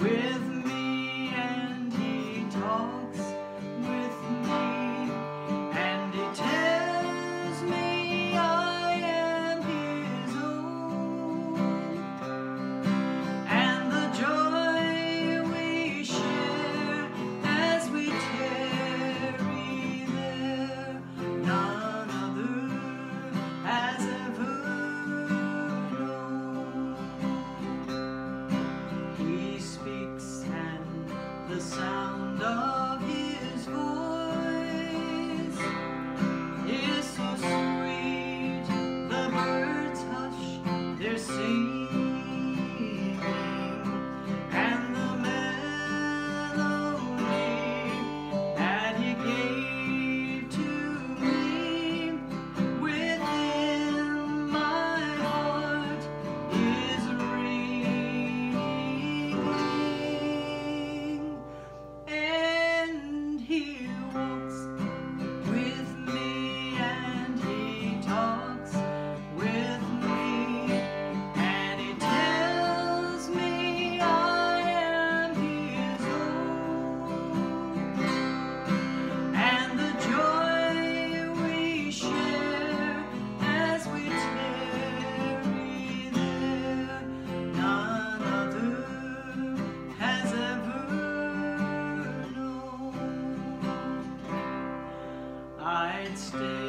We. Stay